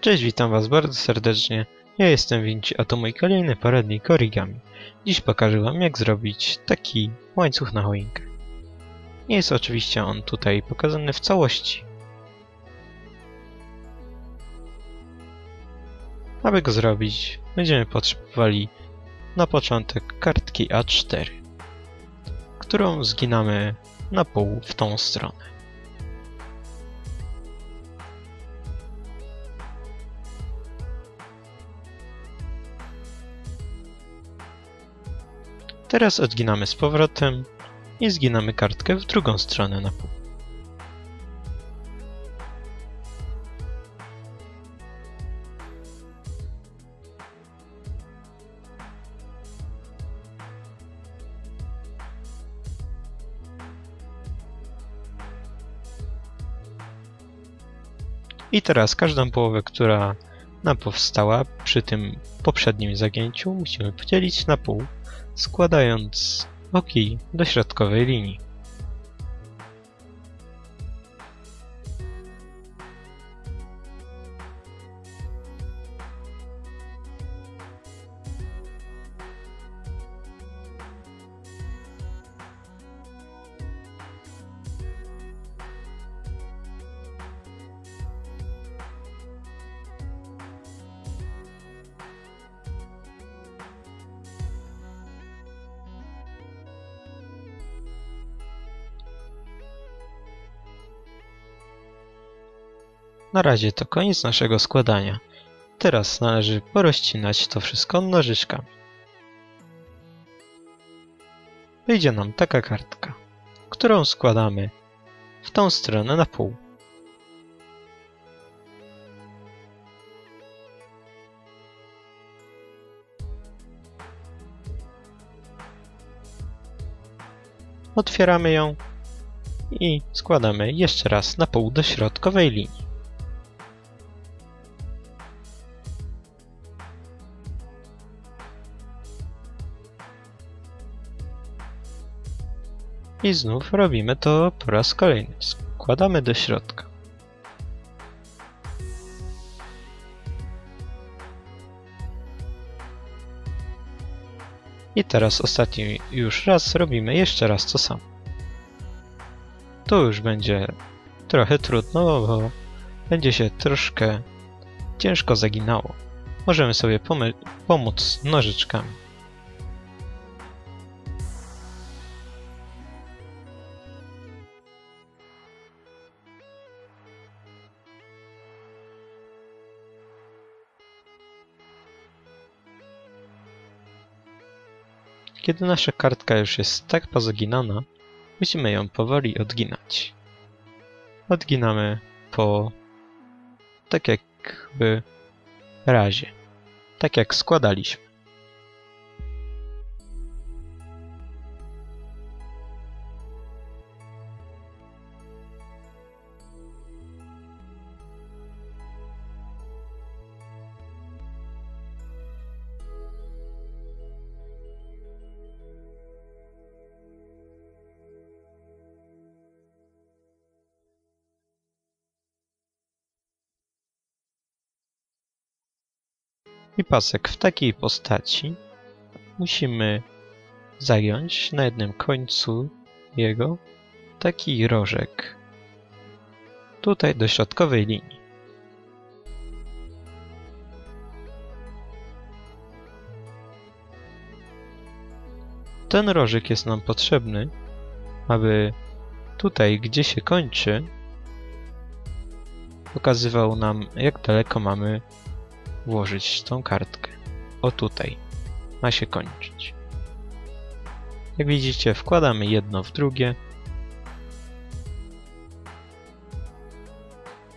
Cześć, witam was bardzo serdecznie. Ja jestem Vinci, a to mój kolejny poradnik origami. Dziś pokażę wam jak zrobić taki łańcuch na choinkę. Nie jest oczywiście on tutaj pokazany w całości. Aby go zrobić, będziemy potrzebowali na początek kartki A4, którą zginamy na pół w tą stronę. Teraz odginamy z powrotem i zginamy kartkę w drugą stronę na pół. I teraz każdą połowę, która nam powstała przy tym poprzednim zagięciu, musimy podzielić na pół składając boki do środkowej linii. Na razie to koniec naszego składania. Teraz należy porozcinać to wszystko nożyczkami. Wyjdzie nam taka kartka, którą składamy w tą stronę na pół. Otwieramy ją i składamy jeszcze raz na pół do środkowej linii. I znów robimy to po raz kolejny. Składamy do środka. I teraz ostatni już raz robimy jeszcze raz to samo. Tu już będzie trochę trudno, bo będzie się troszkę ciężko zaginało. Możemy sobie pomóc nożyczkami. Kiedy nasza kartka już jest tak pozaginana, musimy ją powoli odginać. Odginamy po tak jakby razie, tak jak składaliśmy. I pasek w takiej postaci musimy zająć na jednym końcu jego taki rożek tutaj do środkowej linii. Ten rożek jest nam potrzebny, aby tutaj, gdzie się kończy, pokazywał nam, jak daleko mamy włożyć tą kartkę. O tutaj. Ma się kończyć. Jak widzicie, wkładamy jedno w drugie.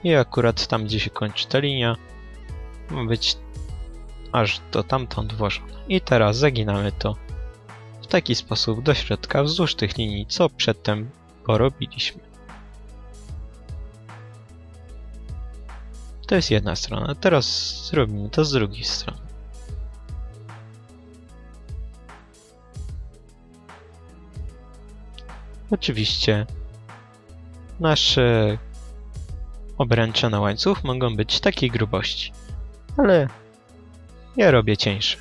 I akurat tam, gdzie się kończy ta linia, ma być aż do tamtąd włożone. I teraz zaginamy to w taki sposób do środka wzdłuż tych linii, co przedtem porobiliśmy. To jest jedna strona. Teraz zrobimy to z drugiej strony. Oczywiście nasze obręcze na łańcuch mogą być takiej grubości, ale ja robię cieńsze.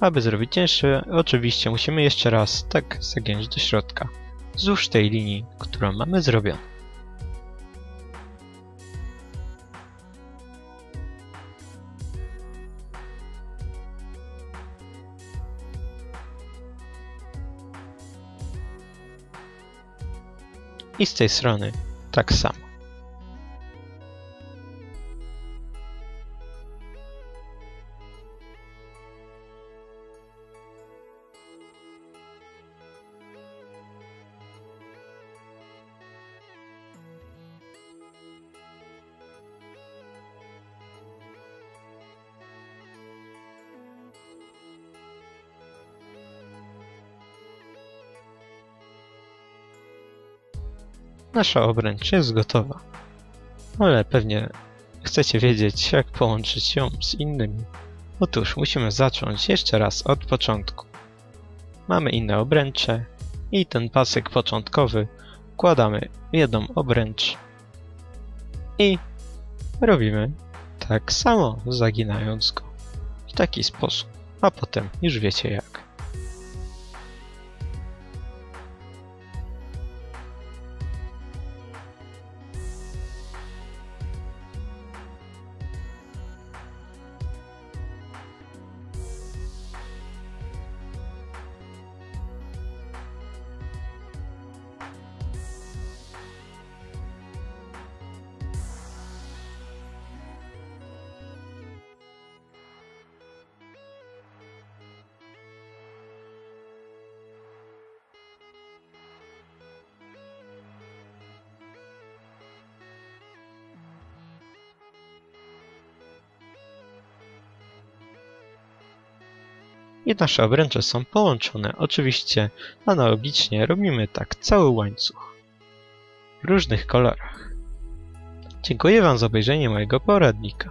Aby zrobić cieńsze, oczywiście musimy jeszcze raz tak zagiąć do środka, wzdłuż tej linii, którą mamy zrobioną. I z tej strony tak samo. Nasza obręcz jest gotowa. Ale pewnie chcecie wiedzieć, jak połączyć ją z innymi. Otóż musimy zacząć jeszcze raz od początku. Mamy inne obręcze i ten pasek początkowy wkładamy w jedną obręcz i robimy tak samo, zaginając go w taki sposób, a potem już wiecie jak. I nasze obręcze są połączone. Oczywiście analogicznie robimy tak cały łańcuch w różnych kolorach. Dziękuję Wam za obejrzenie mojego poradnika.